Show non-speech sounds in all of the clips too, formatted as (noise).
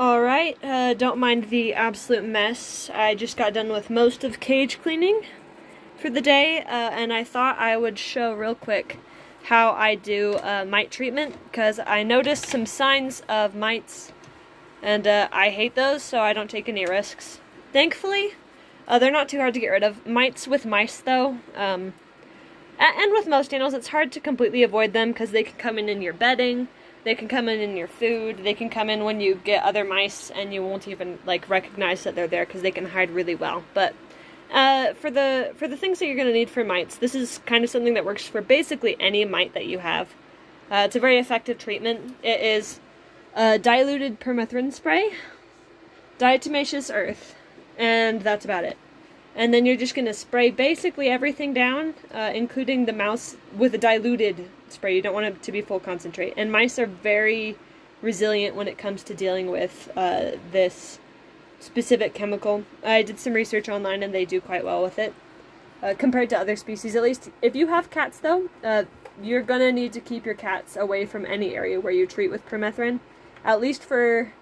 Alright, uh, don't mind the absolute mess. I just got done with most of cage cleaning for the day, uh, and I thought I would show real quick how I do uh, mite treatment, because I noticed some signs of mites, and uh, I hate those, so I don't take any risks. Thankfully, uh, they're not too hard to get rid of. Mites with mice, though, um, and with most animals, it's hard to completely avoid them, because they can come in in your bedding, they can come in in your food. They can come in when you get other mice and you won't even like recognize that they're there because they can hide really well. But uh, for the for the things that you're going to need for mites, this is kind of something that works for basically any mite that you have. Uh, it's a very effective treatment. It is a diluted permethrin spray, diatomaceous earth, and that's about it. And then you're just going to spray basically everything down, uh, including the mouse, with a diluted spray. You don't want it to be full concentrate. And mice are very resilient when it comes to dealing with uh, this specific chemical. I did some research online and they do quite well with it. Uh, compared to other species, at least. If you have cats, though, uh, you're going to need to keep your cats away from any area where you treat with permethrin. At least for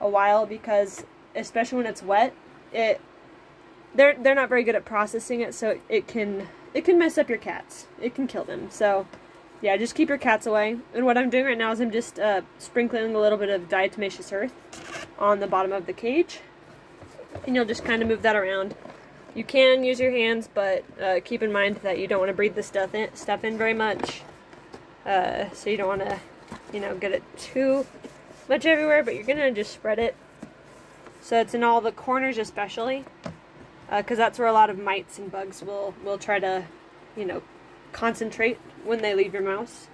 a while, because especially when it's wet, it they're they're not very good at processing it, so it can it can mess up your cats. It can kill them. So yeah, just keep your cats away. And what I'm doing right now is I'm just uh, sprinkling a little bit of diatomaceous earth on the bottom of the cage. And you'll just kind of move that around. You can use your hands, but uh, keep in mind that you don't want to breathe the stuff in, stuff in very much. Uh, so you don't want to, you know, get it too much everywhere, but you're going to just spread it. So it's in all the corners especially, because uh, that's where a lot of mites and bugs will, will try to, you know, concentrate when they leave your mouse.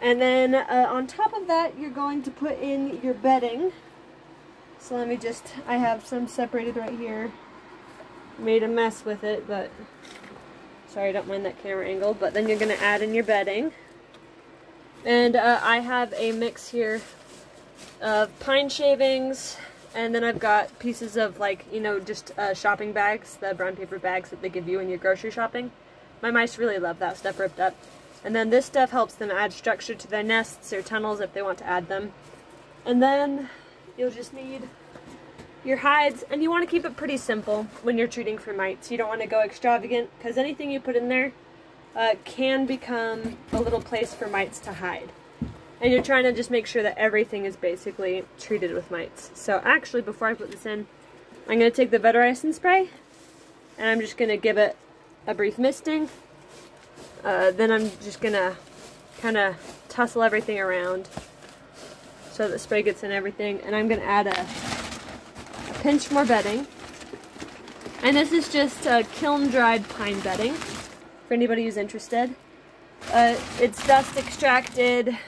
And then uh, on top of that, you're going to put in your bedding. So let me just, I have some separated right here. Made a mess with it, but sorry, I don't mind that camera angle. But then you're going to add in your bedding. And uh, I have a mix here of pine shavings, and then I've got pieces of like, you know, just uh, shopping bags, the brown paper bags that they give you when you're grocery shopping. My mice really love that stuff ripped up. And then this stuff helps them add structure to their nests or tunnels if they want to add them. And then you'll just need your hides, and you want to keep it pretty simple when you're treating for mites. You don't want to go extravagant, because anything you put in there uh, can become a little place for mites to hide. And you're trying to just make sure that everything is basically treated with mites. So actually, before I put this in, I'm going to take the Vetericyn spray, and I'm just going to give it a brief misting. Uh, then I'm just gonna kind of tussle everything around so the spray gets in everything. And I'm gonna add a, a pinch more bedding. And this is just uh, kiln-dried pine bedding for anybody who's interested. Uh, it's dust extracted.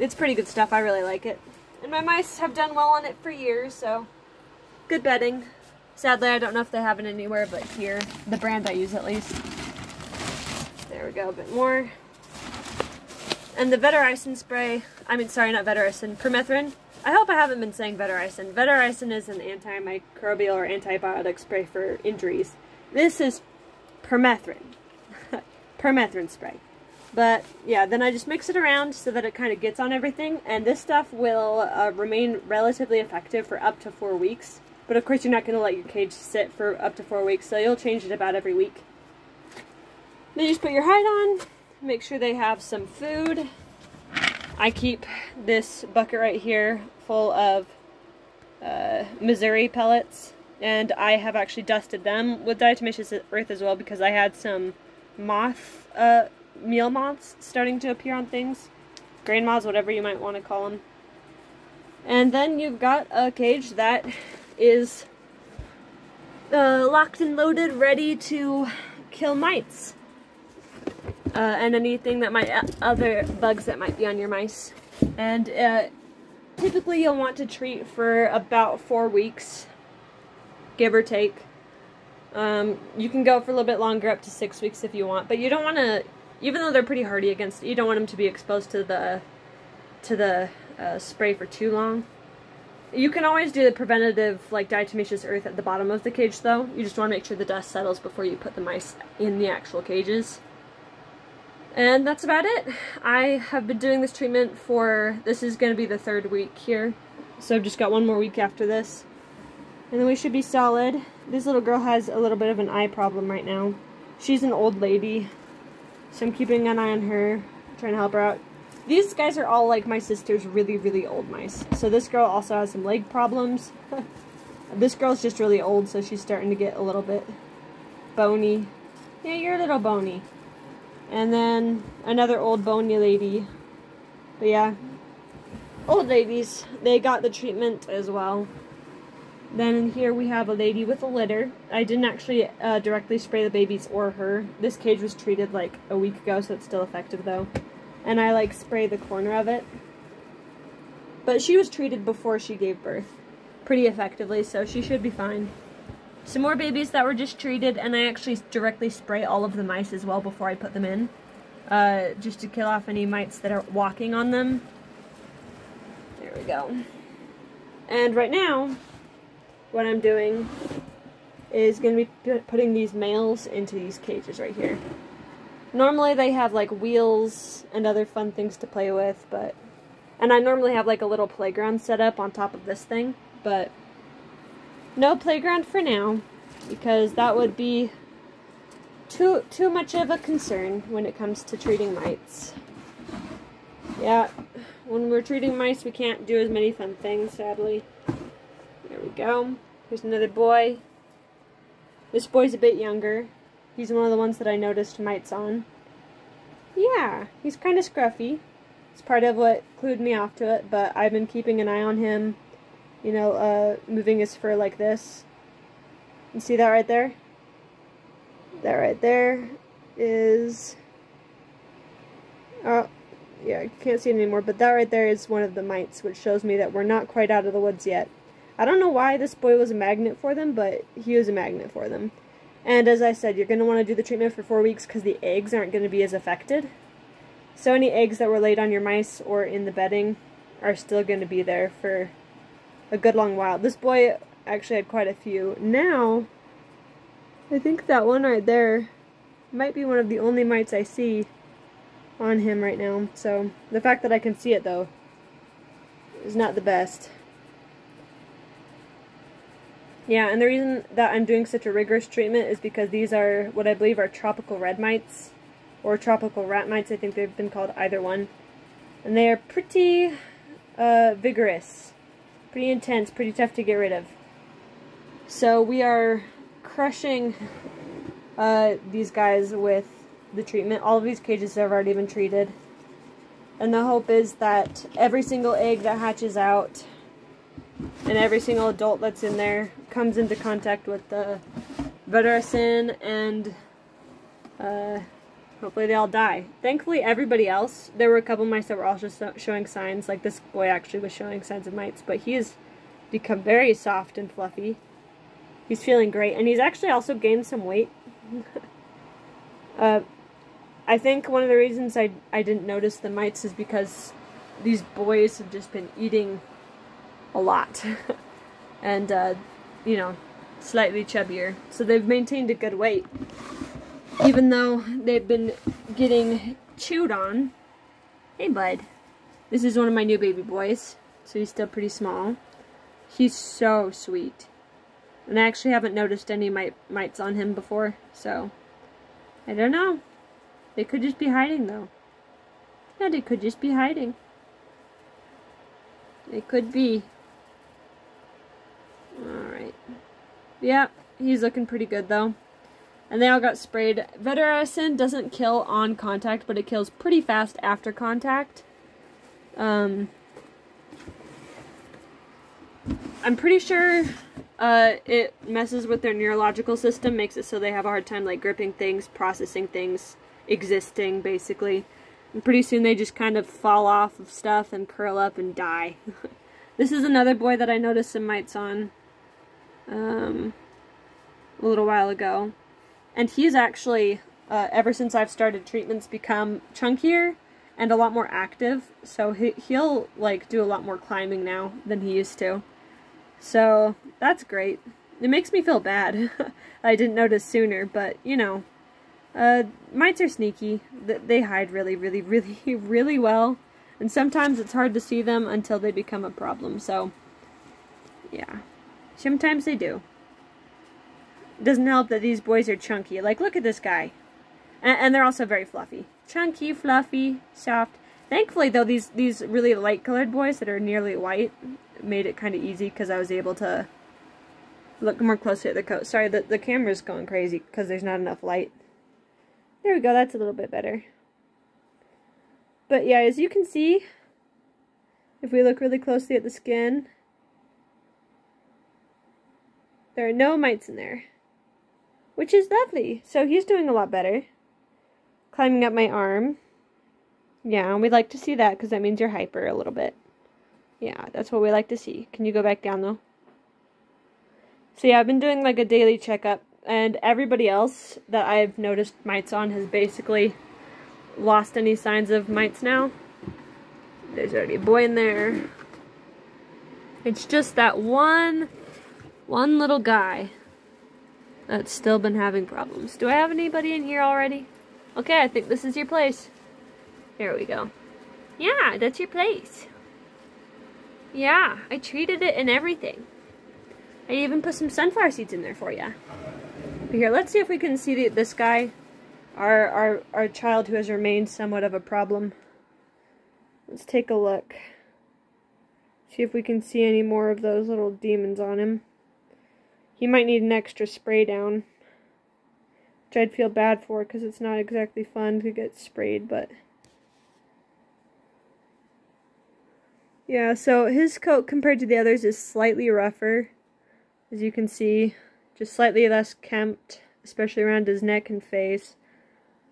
It's pretty good stuff. I really like it. And my mice have done well on it for years, so good bedding. Sadly, I don't know if they have it anywhere but here. The brand I use, at least. There we go, a bit more. And the Vetericyn spray, I mean, sorry, not Vetericyn, permethrin. I hope I haven't been saying Vetericyn. Vetericyn is an antimicrobial or antibiotic spray for injuries. This is permethrin. (laughs) permethrin spray. But yeah, then I just mix it around so that it kind of gets on everything. And this stuff will uh, remain relatively effective for up to four weeks. But of course you're not going to let your cage sit for up to four weeks, so you'll change it about every week. Then you just put your hide on, make sure they have some food. I keep this bucket right here full of uh, Mazuri pellets, and I have actually dusted them with diatomaceous earth as well because I had some moth, uh, meal moths starting to appear on things. Grain moths, whatever you might want to call them. And then you've got a cage that is uh, locked and loaded, ready to kill mites. Uh, and anything that might, uh, other bugs that might be on your mice. And uh, typically you'll want to treat for about four weeks, give or take. Um, you can go for a little bit longer, up to six weeks if you want, but you don't want to, even though they're pretty hardy against, you don't want them to be exposed to the, to the uh, spray for too long. You can always do the preventative, like, diatomaceous earth at the bottom of the cage, though. You just want to make sure the dust settles before you put the mice in the actual cages. And that's about it. I have been doing this treatment for, this is going to be the third week here. So I've just got one more week after this. And then we should be solid. This little girl has a little bit of an eye problem right now. She's an old lady. So I'm keeping an eye on her, trying to help her out. These guys are all like my sister's really, really old mice. So this girl also has some leg problems. (laughs) this girl's just really old, so she's starting to get a little bit bony. Yeah, you're a little bony. And then another old bony lady. But yeah, old ladies, they got the treatment as well. Then here we have a lady with a litter. I didn't actually uh, directly spray the babies or her. This cage was treated like a week ago, so it's still effective though. And I like spray the corner of it. But she was treated before she gave birth pretty effectively, so she should be fine. Some more babies that were just treated, and I actually directly spray all of the mice as well before I put them in. Uh, just to kill off any mites that are walking on them. There we go. And right now, what I'm doing is going to be putting these males into these cages right here. Normally they have like wheels and other fun things to play with, but... And I normally have like a little playground set up on top of this thing, but... No playground for now, because that would be too too much of a concern when it comes to treating mites. Yeah, when we're treating mice, we can't do as many fun things, sadly. Go. Here's another boy. This boy's a bit younger. He's one of the ones that I noticed mites on. Yeah, he's kind of scruffy. It's part of what clued me off to it, but I've been keeping an eye on him, you know, uh, moving his fur like this. You see that right there? That right there is... Oh, yeah, I can't see it anymore, but that right there is one of the mites, which shows me that we're not quite out of the woods yet. I don't know why this boy was a magnet for them, but he was a magnet for them. And as I said, you're going to want to do the treatment for four weeks because the eggs aren't going to be as affected. So any eggs that were laid on your mice or in the bedding are still going to be there for a good long while. This boy actually had quite a few. Now, I think that one right there might be one of the only mites I see on him right now. So the fact that I can see it though is not the best. Yeah, and the reason that I'm doing such a rigorous treatment is because these are what I believe are tropical red mites or tropical rat mites. I think they've been called either one. And they are pretty uh, vigorous, pretty intense, pretty tough to get rid of. So we are crushing uh, these guys with the treatment. All of these cages have already been treated. And the hope is that every single egg that hatches out and every single adult that's in there comes into contact with the Vetericyn and uh, hopefully they all die. Thankfully everybody else, there were a couple mice that were also so showing signs, like this boy actually was showing signs of mites, but he has become very soft and fluffy. He's feeling great, and he's actually also gained some weight. (laughs) uh, I think one of the reasons I, I didn't notice the mites is because these boys have just been eating a lot. (laughs) and, uh, you know, slightly chubbier. So they've maintained a good weight. Even though they've been getting chewed on. Hey, bud. This is one of my new baby boys. So he's still pretty small. He's so sweet. And I actually haven't noticed any mite, mites on him before. So, I don't know. They could just be hiding, though. Yeah, they could just be hiding. They could be. Alright. Yeah, he's looking pretty good though. And they all got sprayed. Vetericyn doesn't kill on contact, but it kills pretty fast after contact. Um, I'm pretty sure uh, it messes with their neurological system, makes it so they have a hard time like gripping things, processing things, existing basically. And pretty soon they just kind of fall off of stuff and curl up and die. (laughs) this is another boy that I noticed some mites on um, a little while ago. And he's actually, uh, ever since I've started treatments, become chunkier and a lot more active. So he, he'll, like, do a lot more climbing now than he used to. So, that's great. It makes me feel bad. (laughs) I didn't notice sooner, but, you know, uh, mites are sneaky. They hide really, really, (laughs) really, really well. And sometimes it's hard to see them until they become a problem. So, Yeah. Sometimes they do. It doesn't help that these boys are chunky. Like, look at this guy. And, and they're also very fluffy. Chunky, fluffy, soft. Thankfully, though, these, these really light-colored boys that are nearly white made it kind of easy because I was able to look more closely at the coat. Sorry, the, the camera's going crazy because there's not enough light. There we go, that's a little bit better. But yeah, as you can see, if we look really closely at the skin, there are no mites in there, which is lovely. So he's doing a lot better. Climbing up my arm. Yeah, and we'd like to see that because that means you're hyper a little bit. Yeah, that's what we like to see. Can you go back down though? So yeah, I've been doing like a daily checkup and everybody else that I've noticed mites on has basically lost any signs of mites now. There's already a boy in there. It's just that one, one little guy that's still been having problems. Do I have anybody in here already? Okay, I think this is your place. Here we go. Yeah, that's your place. Yeah, I treated it and everything. I even put some sunflower seeds in there for you. But Here, let's see if we can see the, this guy, our, our, our child who has remained somewhat of a problem. Let's take a look. See if we can see any more of those little demons on him. He might need an extra spray down. Which I'd feel bad for because it's not exactly fun to get sprayed, but... Yeah, so his coat compared to the others is slightly rougher. As you can see, just slightly less kempt, especially around his neck and face.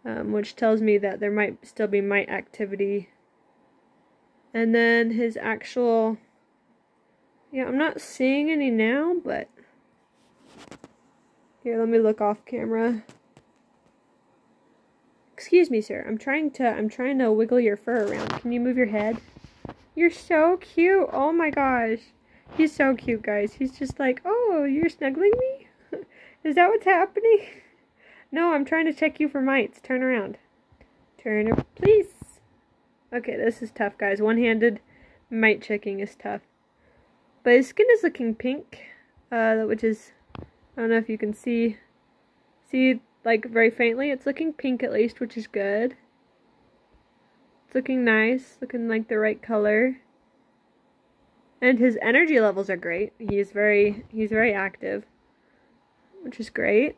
Um, which tells me that there might still be mite activity and then his actual, yeah, I'm not seeing any now, but here, let me look off camera. Excuse me, sir. I'm trying to, I'm trying to wiggle your fur around. Can you move your head? You're so cute. Oh my gosh. He's so cute, guys. He's just like, oh, you're snuggling me? (laughs) Is that what's happening? (laughs) No, I'm trying to check you for mites. Turn around. Turn, please. Okay, this is tough, guys. One-handed mite checking is tough. But his skin is looking pink, uh, which is, I don't know if you can see, see, like, very faintly. It's looking pink at least, which is good. It's looking nice, looking like the right color. And his energy levels are great. He's very, he's very active, which is great.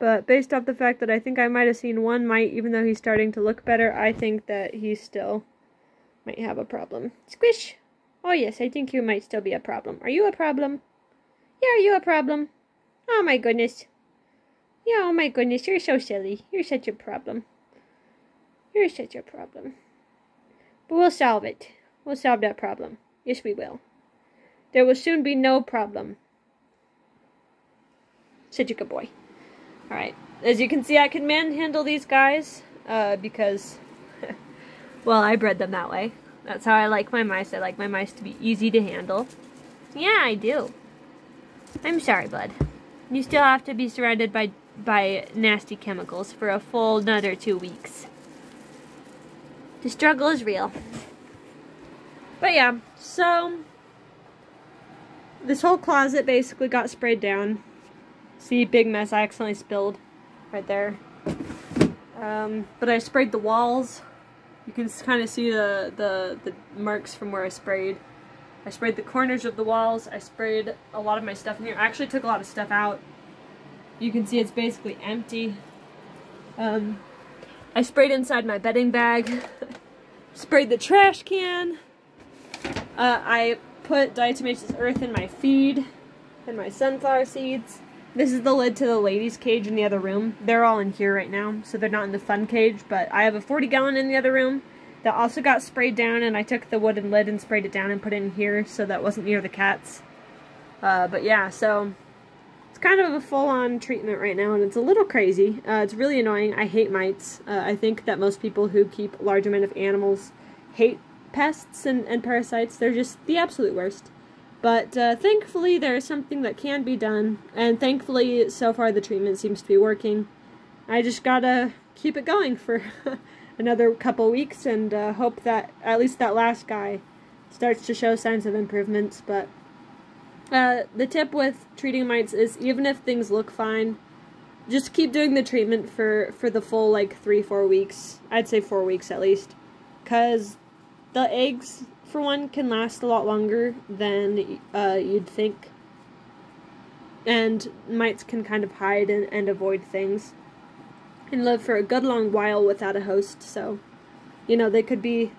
But based off the fact that I think I might have seen one mite, even though he's starting to look better, I think that he still might have a problem. Squish! Oh yes, I think you might still be a problem. Are you a problem? Yeah, are you a problem? Oh my goodness. Yeah, oh my goodness, you're so silly. You're such a problem. You're such a problem. But we'll solve it. We'll solve that problem. Yes, we will. There will soon be no problem. Such a good boy. Alright, as you can see, I can manhandle these guys, uh, because, (laughs) well, I bred them that way. That's how I like my mice. I like my mice to be easy to handle. Yeah, I do. I'm sorry, bud. You still have to be surrounded by, by nasty chemicals for a full another two weeks. The struggle is real. But yeah, so this whole closet basically got sprayed down. See, big mess. I accidentally spilled right there. Um, but I sprayed the walls. You can kind of see the, the, the marks from where I sprayed. I sprayed the corners of the walls. I sprayed a lot of my stuff in here. I actually took a lot of stuff out. You can see it's basically empty. Um, I sprayed inside my bedding bag. (laughs) sprayed the trash can. Uh, I put diatomaceous earth in my feed and my sunflower seeds. This is the lid to the ladies' cage in the other room. They're all in here right now, so they're not in the fun cage, but I have a 40 gallon in the other room that also got sprayed down, and I took the wooden lid and sprayed it down and put it in here so that wasn't near the cats. Uh, but yeah, so it's kind of a full-on treatment right now, and it's a little crazy. Uh, it's really annoying. I hate mites. Uh, I think that most people who keep large amount of animals hate pests and, and parasites. They're just the absolute worst. But uh, thankfully, there is something that can be done, and thankfully, so far the treatment seems to be working. I just gotta keep it going for (laughs) another couple weeks and uh, hope that at least that last guy starts to show signs of improvements. But uh, the tip with treating mites is even if things look fine, just keep doing the treatment for, for the full like three, four weeks. I'd say four weeks at least. Because the eggs, for one, can last a lot longer than uh, you'd think. And mites can kind of hide and, and avoid things. And live for a good long while without a host, so, you know, they could be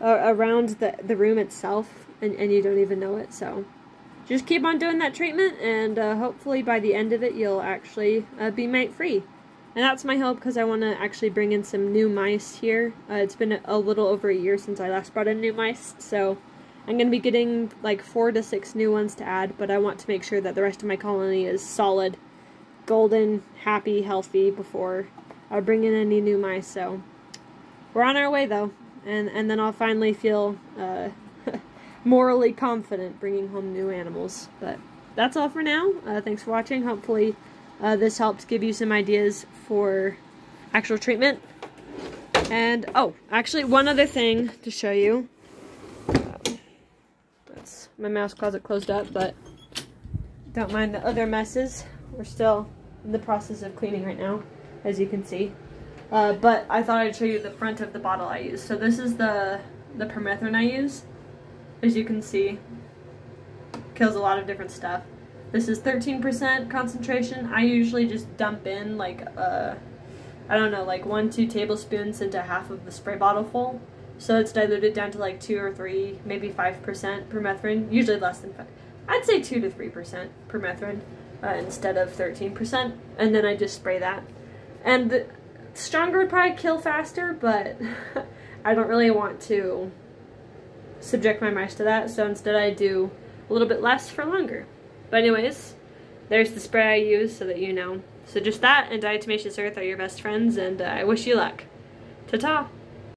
uh, around the, the room itself and, and you don't even know it, so just keep on doing that treatment and uh, hopefully by the end of it you'll actually uh, be mite free. And that's my hope because I want to actually bring in some new mice here. Uh, it's been a little over a year since I last brought in new mice, so I'm going to be getting like four to six new ones to add, but I want to make sure that the rest of my colony is solid, golden, happy, healthy before I bring in any new mice, so we're on our way though. And, and then I'll finally feel uh, (laughs) morally confident bringing home new animals. But that's all for now. Uh, thanks for watching. Hopefully uh, this helps give you some ideas for actual treatment. And, oh, actually one other thing to show you. That's my mouse closet closed up, but don't mind the other messes. We're still in the process of cleaning right now, as you can see. Uh, but I thought I'd show you the front of the bottle I use. So this is the, the permethrin I use as you can see, kills a lot of different stuff. This is 13% concentration. I usually just dump in like, uh, I don't know, like one, two tablespoons into half of the spray bottle full. So it's diluted down to like two or three, maybe 5% permethrin, usually less than five. I'd say two to 3% permethrin uh, instead of 13%. And then I just spray that. And stronger would probably kill faster, but (laughs) I don't really want to subject my mice to that, so instead I do a little bit less for longer. But anyways, there's the spray I use so that you know. So just that and diatomaceous earth are your best friends, and uh, I wish you luck. Ta-ta!